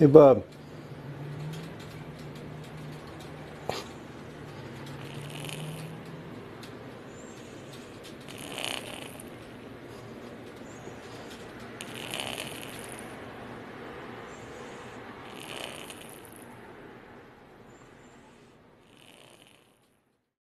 يبقى